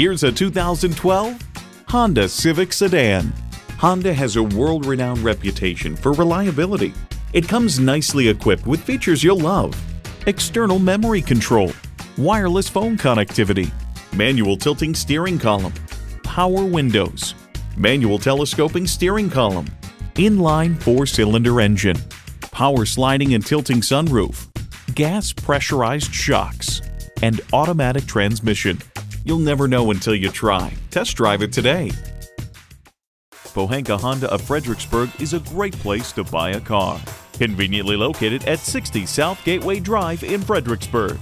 Here's a 2012 Honda Civic Sedan. Honda has a world-renowned reputation for reliability. It comes nicely equipped with features you'll love. External memory control, wireless phone connectivity, manual tilting steering column, power windows, manual telescoping steering column, inline four-cylinder engine, power sliding and tilting sunroof, gas pressurized shocks, and automatic transmission. You'll never know until you try. Test drive it today. Pohanka Honda of Fredericksburg is a great place to buy a car. Conveniently located at 60 South Gateway Drive in Fredericksburg.